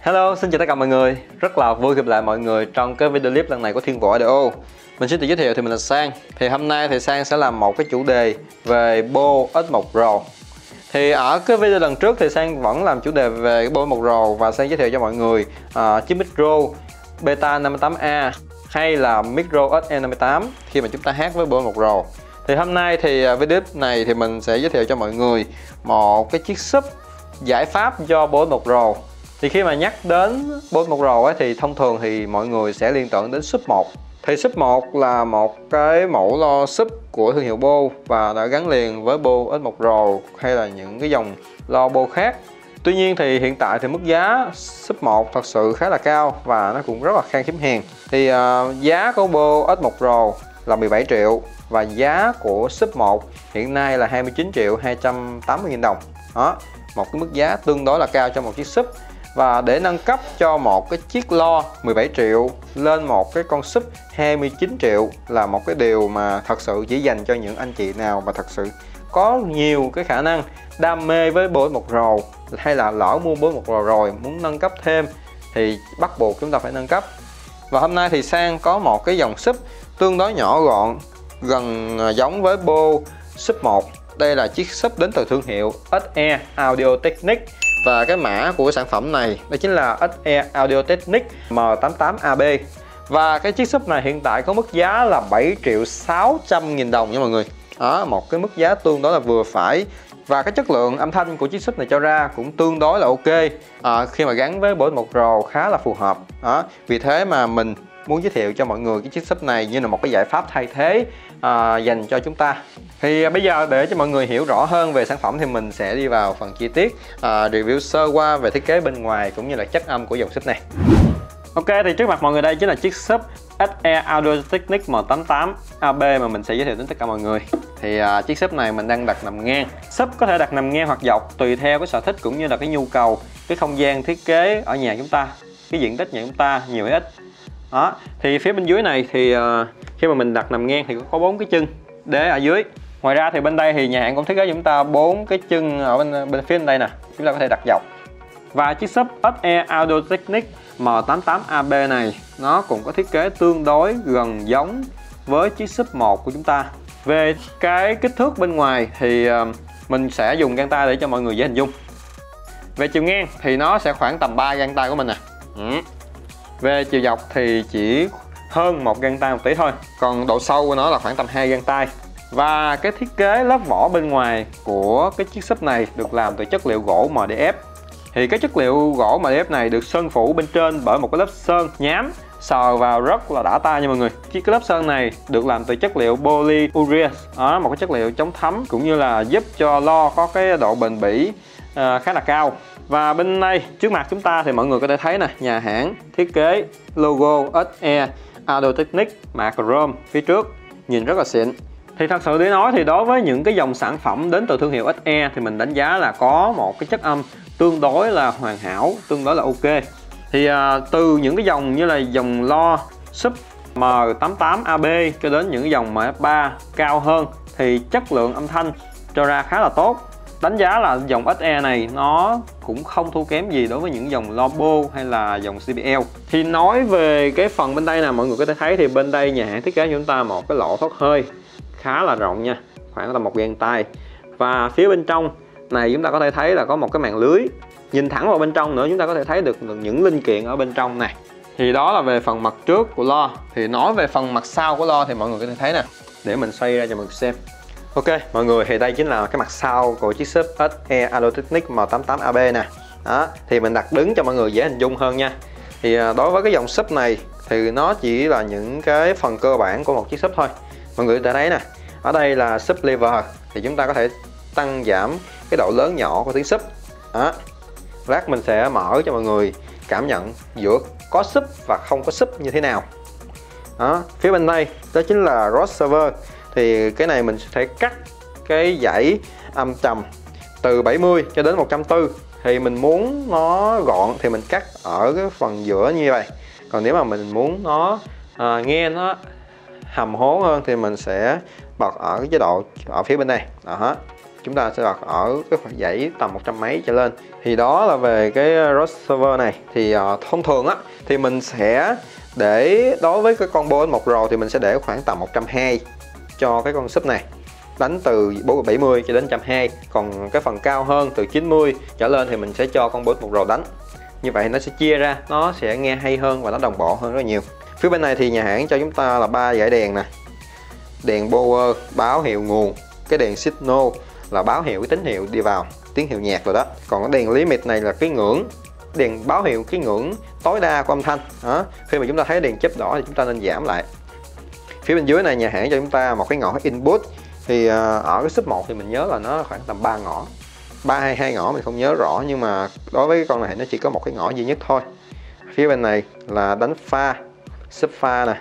Hello, xin chào tất cả mọi người. Rất là vui gặp lại mọi người trong cái video clip lần này của Thiên Vũ Audio Mình xin tự giới thiệu thì mình là Sang. Thì hôm nay thì Sang sẽ làm một cái chủ đề về bô X1 Pro Thì ở cái video lần trước thì Sang vẫn làm chủ đề về cái bô X1 Pro Và Sang giới thiệu cho mọi người uh, chiếc micro Beta 58A hay là micro SE58 khi mà chúng ta hát với bô X1 Pro thì hôm nay thì à, video video này thì mình sẽ giới thiệu cho mọi người một cái chiếc sub giải pháp cho bô S1 Pro thì khi mà nhắc đến Bolt 1 Pro ấy, thì thông thường thì mọi người sẽ liên tưởng đến súp 1 thì súp 1 là một cái mẫu lo súp của thương hiệu Bô và đã gắn liền với Bo S1 Pro hay là những cái dòng lo Bô khác. Tuy nhiên thì hiện tại thì mức giá sub 1 thật sự khá là cao và nó cũng rất là khan hiếm hàng thì uh, giá của bô X1 Pro là 17 triệu và giá của sub 1 hiện nay là 29 triệu 280 nghìn đồng. Đó một cái mức giá tương đối là cao cho một chiếc sub và để nâng cấp cho một cái chiếc lo 17 triệu lên một cái con sub 29 triệu là một cái điều mà thật sự chỉ dành cho những anh chị nào mà thật sự có nhiều cái khả năng đam mê với bối một rồ hay là lỡ mua bối một rồ rồi muốn nâng cấp thêm thì bắt buộc chúng ta phải nâng cấp. Và hôm nay thì sang có một cái dòng sub tương đối nhỏ gọn, gần à, giống với bô sub 1 đây là chiếc sub đến từ thương hiệu SE Audio Technic và cái mã của sản phẩm này đó chính là SE Audio Technic M88AB và cái chiếc sub này hiện tại có mức giá là 7 triệu 600 nghìn đồng nha mọi người. Đó một cái mức giá tương đối là vừa phải. Và cái chất lượng âm thanh của chiếc sub này cho ra cũng tương đối là ok. À, khi mà gắn với bộ một rồ khá là phù hợp. Đó vì thế mà mình muốn giới thiệu cho mọi người cái chiếc sub này như là một cái giải pháp thay thế à, dành cho chúng ta. Thì à, bây giờ để cho mọi người hiểu rõ hơn về sản phẩm thì mình sẽ đi vào phần chi tiết à, review sơ qua về thiết kế bên ngoài cũng như là chất âm của dòng sub này. Ok thì trước mặt mọi người đây chính là chiếc sub SE Audio Technic M88 AB mà mình sẽ giới thiệu đến tất cả mọi người. Thì uh, chiếc sub này mình đang đặt nằm ngang. Sub có thể đặt nằm ngang hoặc dọc tùy theo cái sở thích cũng như là cái nhu cầu cái không gian thiết kế ở nhà chúng ta cái diện tích nhà chúng ta nhiều hay ít đó. Thì phía bên dưới này thì ờ, khi mà mình đặt nằm ngang thì có bốn cái chân đế ở dưới. Ngoài ra thì bên đây thì nhà hàng cũng thiết kế chúng ta bốn cái chân ở bên bên phía bên đây nè, chúng ta có thể đặt dọc. Và chiếc sub SE Audio Technic M88AB này, nó cũng có thiết kế tương đối gần giống với chiếc sub 1 của chúng ta. Về cái kích thước bên ngoài thì ờ, mình sẽ dùng găng tay để cho mọi người dễ hình dung. Về chiều ngang thì nó sẽ khoảng tầm 3 găng tay của mình nè. Ừ về chiều dọc thì chỉ hơn một găng tay một tí thôi. Còn độ sâu của nó là khoảng tầm hai găng tay. Và cái thiết kế lớp vỏ bên ngoài của cái chiếc sub này được làm từ chất liệu gỗ MDF thì cái chất liệu gỗ MDF này được sơn phủ bên trên bởi một cái lớp sơn nhám sờ vào rất là đã tay nha mọi người. Cái lớp sơn này được làm từ chất liệu polyurea đó một cái chất liệu chống thấm cũng như là giúp cho lo có cái độ bền bỉ uh, khá là cao và bên đây trước mặt chúng ta thì mọi người có thể thấy nè nhà hãng thiết kế logo SE Audio Technic mạ chrome phía trước nhìn rất là xịn. Thì thật sự để nói thì đối với những cái dòng sản phẩm đến từ thương hiệu SE thì mình đánh giá là có một cái chất âm tương đối là hoàn hảo tương đối là ok. Thì à, từ những cái dòng như là dòng lo sub M88AB cho đến những dòng MF3 cao hơn thì chất lượng âm thanh cho ra khá là tốt đánh giá là dòng SE này nó cũng không thua kém gì đối với những dòng Lobo hay là dòng CBL thì nói về cái phần bên đây nè, mọi người có thể thấy thì bên đây nhà hãng thiết kế cho chúng ta một cái lỗ thoát hơi khá là rộng nha, khoảng tầm một gang tay. Và phía bên trong này chúng ta có thể thấy là có một cái mạng lưới. Nhìn thẳng vào bên trong nữa, chúng ta có thể thấy được những linh kiện ở bên trong này. Thì đó là về phần mặt trước của lo. Thì nói về phần mặt sau của lo thì mọi người có thể thấy nè. Để mình xoay ra cho mọi người xem. Ok, mọi người, thì đây chính là cái mặt sau của chiếc sub SE Alotechnic M88AB nè. Đó, thì mình đặt đứng cho mọi người dễ hình dung hơn nha. Thì à, đối với cái dòng sub này thì nó chỉ là những cái phần cơ bản của một chiếc sub thôi. Mọi người đã thấy nè, ở đây là sub lever, thì chúng ta có thể tăng giảm cái độ lớn nhỏ của tiếng sub đó, lát mình sẽ mở cho mọi người cảm nhận giữa có sub và không có sub như thế nào. Đó, phía bên đây đó chính là rod server thì cái này mình sẽ cắt cái dãy âm trầm từ 70 cho đến 140 thì mình muốn nó gọn thì mình cắt ở cái phần giữa như vậy. Còn nếu mà mình muốn nó à, nghe nó hầm hố hơn thì mình sẽ bật ở cái chế độ ở phía bên đây. Đó chúng ta sẽ đặt ở cái khoảng dãy tầm 100 mấy trở lên. Thì đó là về cái à, Rode server này. Thì uh, thông thường á thì mình sẽ để đối với cái combo một rò thì mình sẽ để khoảng tầm 120 cho cái con sub này. Đánh từ 70 cho đến 120 còn cái phần cao hơn từ 90 trở lên thì mình sẽ cho con Boeing 1 Pro đánh. Như vậy nó sẽ chia ra, nó sẽ nghe hay hơn và nó đồng bộ hơn rất nhiều. Phía bên này thì nhà hãng cho chúng ta là ba dải đèn nè. Đèn power, báo hiệu nguồn, cái đèn signal là báo hiệu cái tín hiệu đi vào, tín hiệu nhạc rồi đó. Còn cái đèn limit này là cái ngưỡng, đèn báo hiệu cái ngưỡng tối đa của âm thanh. Đó, khi mà chúng ta thấy đèn chớp đỏ thì chúng ta nên giảm lại phía bên dưới này nhà hãng cho chúng ta một cái ngõ input thì à, ở cái sub 1 thì mình nhớ là nó khoảng tầm 3 ngõ. Ba hay hai ngõ mình không nhớ rõ nhưng mà đối với cái con này nó chỉ có một cái ngõ duy nhất thôi. Phía bên này là đánh pha sub pha nè.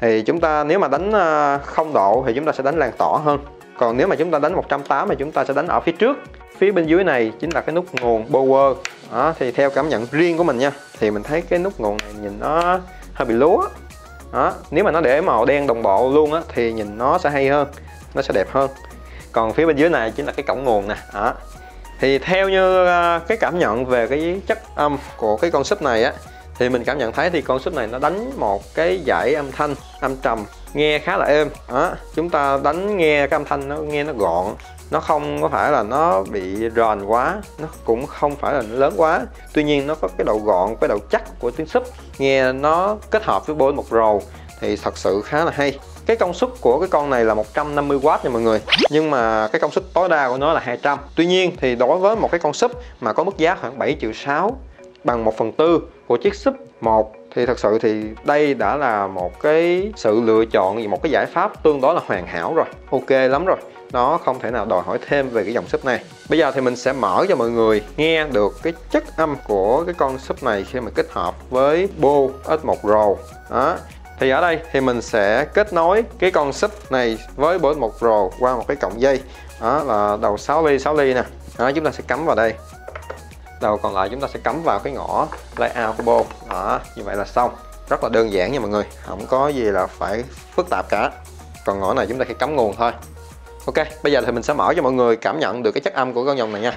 Thì chúng ta nếu mà đánh à, không độ thì chúng ta sẽ đánh lan tỏ hơn. Còn nếu mà chúng ta đánh 180 thì chúng ta sẽ đánh ở phía trước. Phía bên dưới này chính là cái nút nguồn power. Đó, thì theo cảm nhận riêng của mình nha thì mình thấy cái nút nguồn này nhìn nó hơi bị lúa đó, nếu mà nó để màu đen đồng bộ luôn á, thì nhìn nó sẽ hay hơn, nó sẽ đẹp hơn. Còn phía bên dưới này chính là cái cổng nguồn nè, đó. Thì theo như ờ, cái cảm nhận về cái chất âm của cái con sub này á, thì mình cảm nhận thấy thì con sub này nó đánh một cái dải âm thanh, âm trầm nghe khá là êm. Đó. Chúng ta đánh nghe cái âm thanh nó nghe nó gọn. Nó không có phải là nó bị rền quá. Nó cũng không phải là nó lớn quá. Tuy nhiên nó có cái độ gọn cái độ chắc của tiếng sub nghe nó kết hợp với bốn một Pro thì thật sự khá là hay. Cái công suất của cái con này là 150W nha mọi người. Nhưng mà cái công suất tối đa của nó là 200 tuy nhiên thì đối với một cái con sub mà có mức giá khoảng 7 triệu 6 bằng 1 phần tư của chiếc sub 1 thì thật sự thì đây đã là một cái sự lựa chọn một cái giải pháp tương đối là hoàn hảo rồi ok lắm rồi. Nó không thể nào đòi hỏi thêm về cái dòng sub này. Bây giờ thì mình sẽ mở cho mọi người nghe được cái chất âm của cái con sub này khi mà kết hợp với Bo S1 Pro. Đó. Thì ở đây thì mình sẽ kết nối cái con sub này với bộ một Pro qua một cái cọng dây. Đó là đầu 6 ly 6 ly nè. Đó, chúng ta sẽ cắm vào đây đầu còn lại chúng ta sẽ cắm vào cái ngõ layout của bô đó, như vậy là xong. Rất là đơn giản nha mọi người. Không có gì là phải phức tạp cả. Còn ngõ này chúng ta chỉ cắm nguồn thôi. Ok, bây giờ thì mình sẽ mở cho mọi người cảm nhận được cái chất âm của con dòng này nha.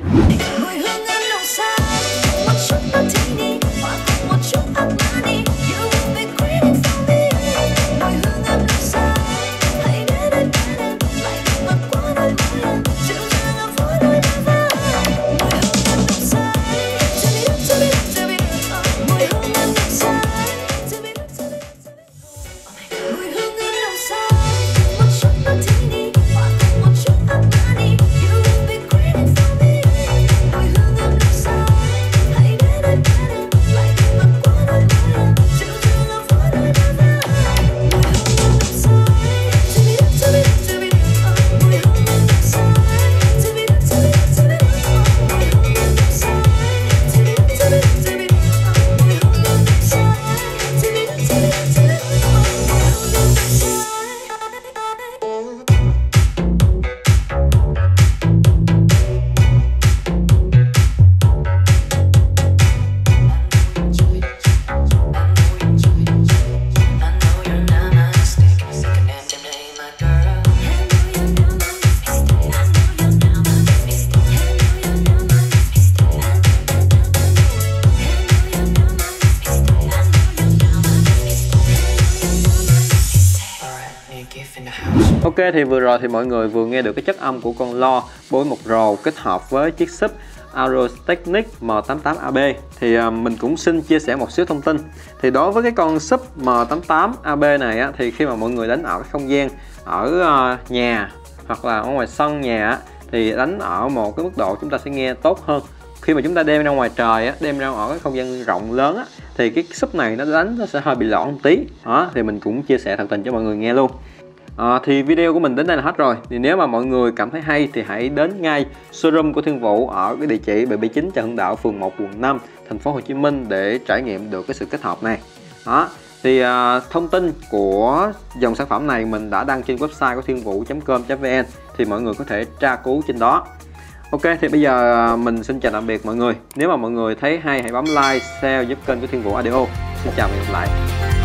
Ok thì vừa rồi thì mọi người vừa nghe được cái chất âm của con lo bối một rồ kết hợp với chiếc sub Aerotechnic M88AB thì à, mình cũng xin chia sẻ một xíu thông tin. Thì đối với cái con sub M88AB này á, thì khi mà mọi người đánh ở cái không gian ở à, nhà hoặc là ở ngoài sân nhà thì đánh ở một cái mức độ chúng ta sẽ nghe tốt hơn. Khi mà chúng ta đem ra ngoài trời á, đem ra ở cái không gian rộng lớn á, thì cái sub này nó đánh nó sẽ hơi bị lõn một tí. Đó thì mình cũng chia sẻ thật tình cho mọi người nghe luôn. À, thì video của mình đến đây là hết rồi. Thì nếu mà mọi người cảm thấy hay thì hãy đến ngay showroom của Thiên Vũ ở cái địa chỉ 779 Trần Hưng Đạo phường 1 quận 5 thành phố Hồ Chí Minh để trải nghiệm được cái sự kết hợp này. Đó thì à, thông tin của dòng sản phẩm này mình đã đăng trên website của thiên vũ.com.vn thì mọi người có thể tra cứu trên đó. Ok thì bây giờ ờ, mình xin chào tạm biệt mọi người. Nếu mà mọi người thấy hay hãy bấm like, share giúp kênh của Thiên Vũ Audio. Xin chào và hẹn gặp lại.